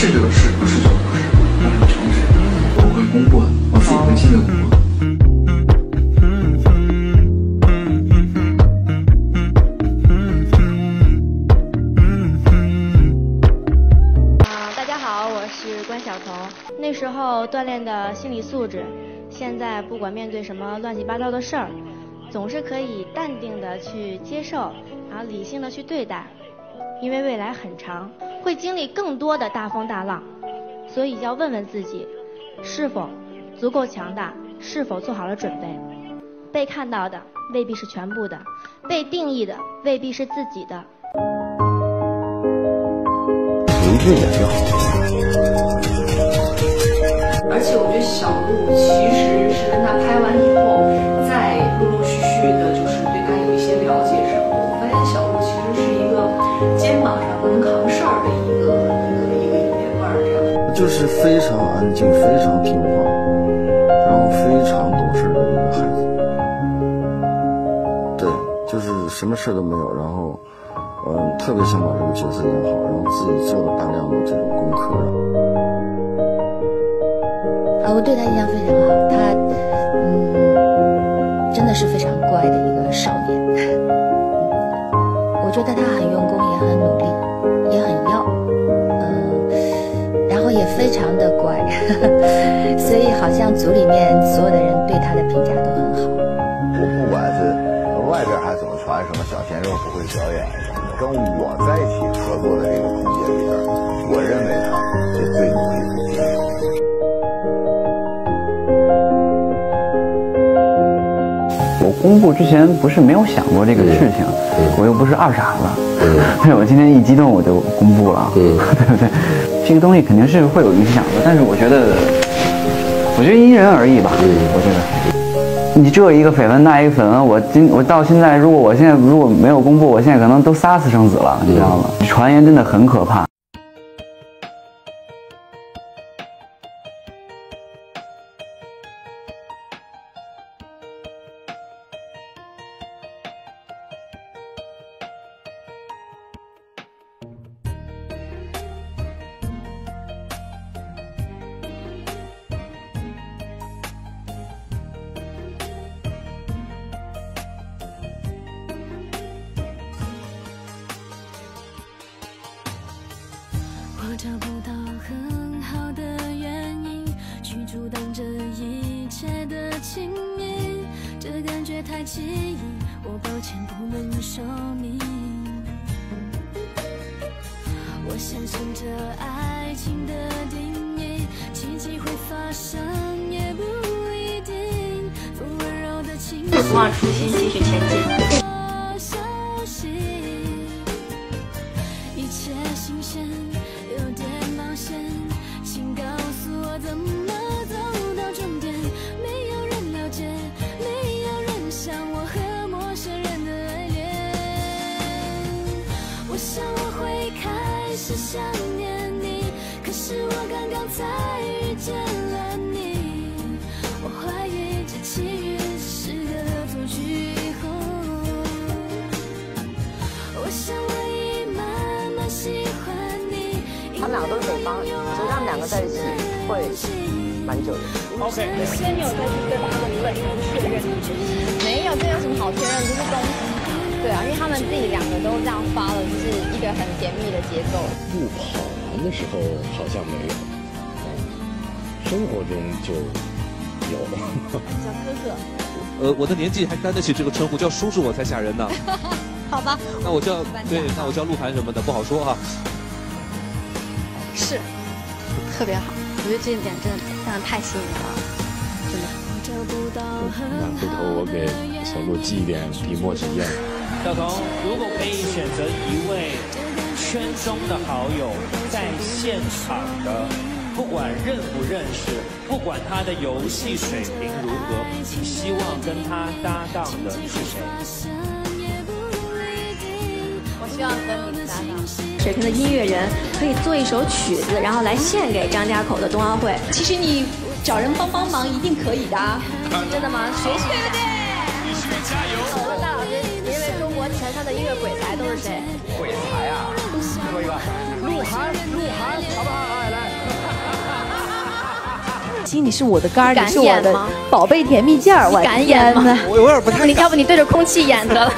是就是，不是就不是，我很诚实，我会公布的，我自己会亲自公布。大家好，我是关晓彤。那时候锻炼的心理素质，现在不管面对什么乱七八糟的事儿，总是可以淡定的去接受，然后理性的去对待。因为未来很长，会经历更多的大风大浪，所以要问问自己，是否足够强大，是否做好了准备。被看到的未必是全部的，被定义的未必是自己的。一致也挺好。而且我觉得小鹿其实非常安静、非常听话，然后非常懂事的一个孩子。对，就是什么事都没有，然后，嗯，特别想把这个角色演好，然后自己做了大量的这种功课。啊，我对他印象非常好，他，嗯，真的是非常乖的一个少年。我觉得他很用功，也很努力，所以好像组里面所有的人对他的评价都很好。我不管是外边还怎么传什么小鲜肉不会表演什么的，跟我在一起合作的这个空间里边，我认为他是最努力的。我公布之前不是没有想过这个事情。我又不是二傻子，对 我今天一激动我就公布了，对不对？这个东西肯定是会有影响的，但是我觉得，我觉得因人而异吧。嗯我觉得，你这一个绯闻那一个绯闻，我今我到现在，如果我现在如果没有公布，我现在可能都杀私生子了，你知道吗？传言真的很可怕。相信这爱情的定义，奇迹会发生也不一定。温柔的情绪，不忘初心，继续前进。一切新鲜。有点冒险请告诉我怎么走到终点？没有人了解，没有人像我和陌生人的爱恋。我想开始想念你，可是我刚刚才遇见了你。我怀疑这奇遇只是个恶作剧。我想我已慢慢喜欢你。他们两个都是北方。两个在一起会蛮久的。OK。先有再去对把对啊，因为他们自己两个都这样发了，就是一个很甜蜜的节奏。路跑完的时候好像没有，生活中就有。叫哥哥。呃，我的年纪还担得起这个称呼，叫叔叔我才吓人呢。好吧。那我叫对，那我叫鹿晗什么的不好说哈。是。特别好，我觉得这一点真的真的太吸引人了，真的。那回头我给小鹿寄一点笔墨纸砚。小彤，如果可以选择一位圈中的好友，在现场的，不管认不认识，不管他的游戏水平如何，你希望跟他搭档的是谁？我希望跟你搭档。水平的音乐人可以做一首曲子，然后来献给张家口的冬奥会。其实你找人帮帮忙一定可以的，真的吗？学习对不对？加油！我问大老师，你认为中国前三的音乐鬼才都是谁？鬼才啊！最后一个，鹿晗，鹿晗，好不好？来。心，你是我的肝儿，敢你是我的演吗宝贝甜蜜劲儿，我敢演吗我有点不太你要不你对着空气演得了？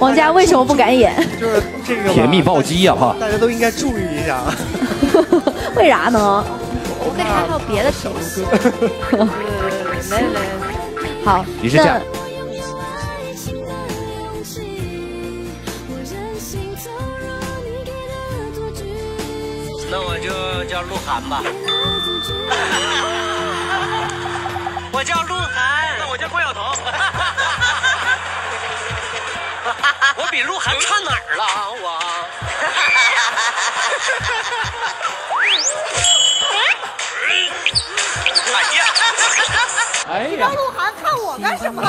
王佳为什么不敢演？就是这个吧甜蜜暴击呀哈！大家都应该注意一下。为啥呢？我可以还有别的题目。来来，好，你是这样那那我就叫鹿晗吧。我叫鹿晗，那我叫关晓彤。我比鹿晗差哪儿了啊？我。哎你让鹿晗看我干什么？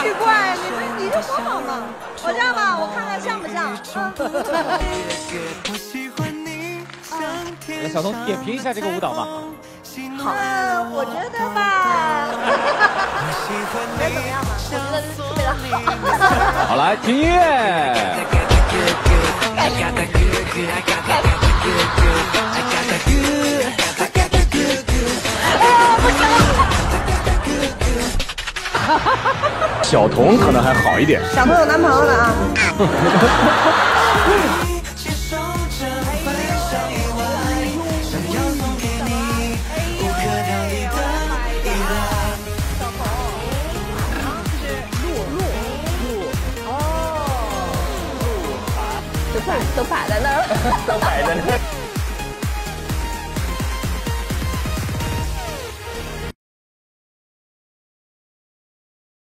奇怪，你们你就说好嘛。我这样吧，我看看像不像。来，小童点评一下这个舞蹈吧。好，我觉得吧，觉得怎么样嘛？我觉得特别的好。好，来听音乐。小童可能还好一点。小朋友男朋友了啊。都摆都摆在那儿，都摆在那儿。